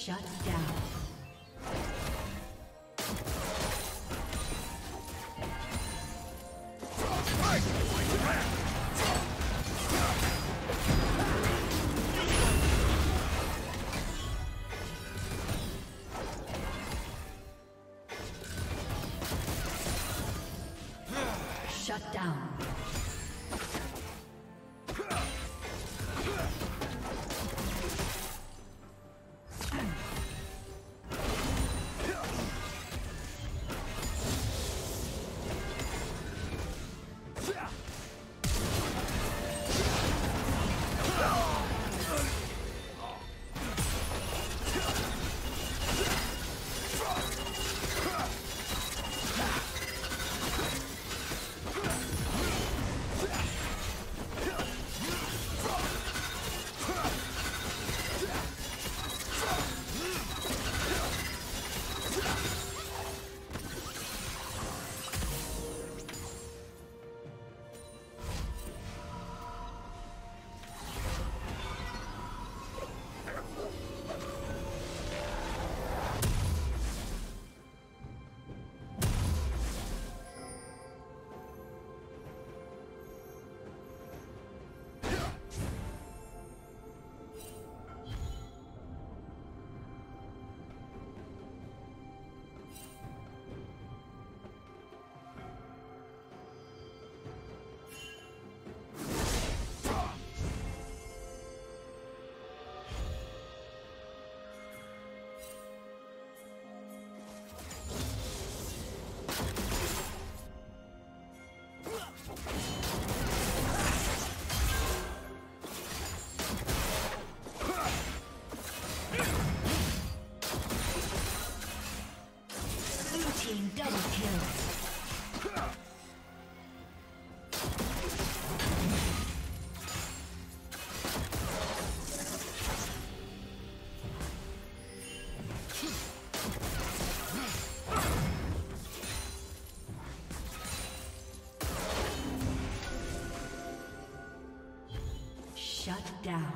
Shut Shut down.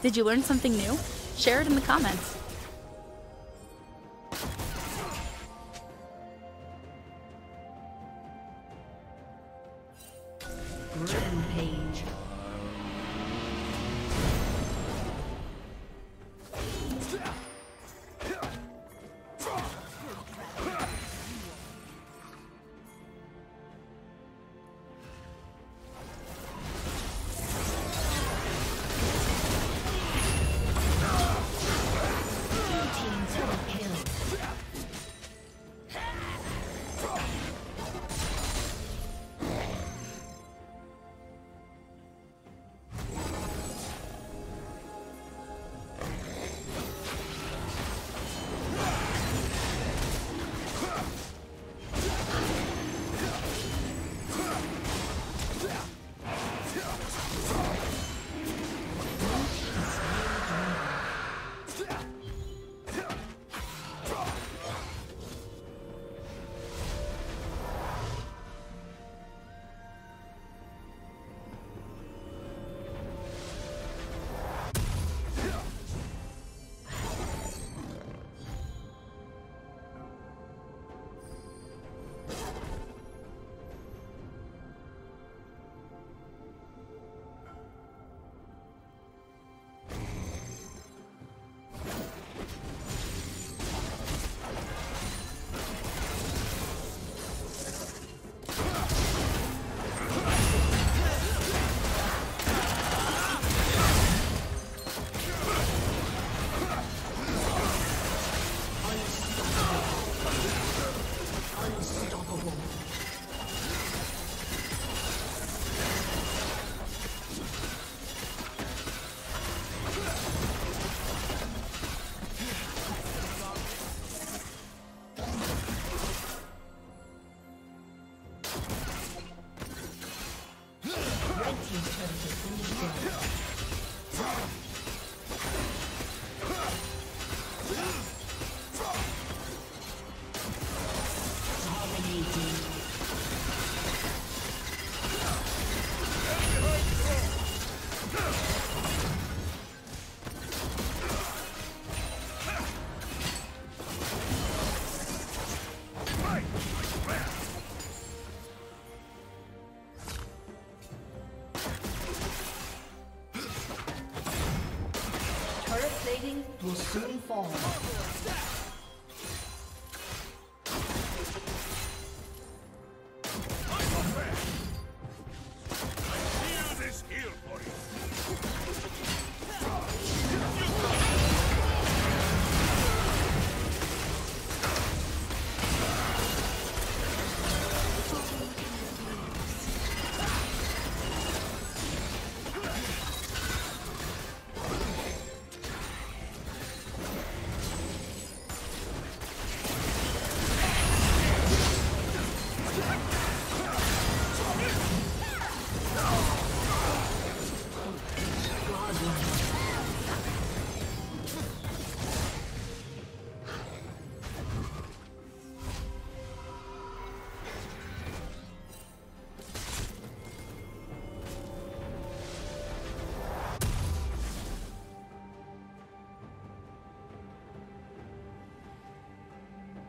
Did you learn something new? Share it in the comments. Rampage.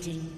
Dominating.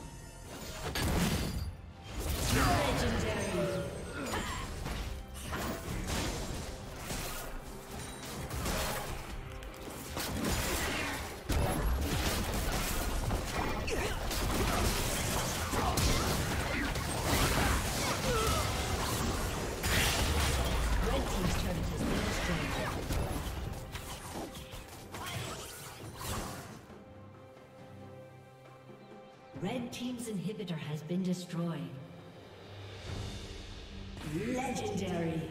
Inhibitor has been destroyed. Legendary.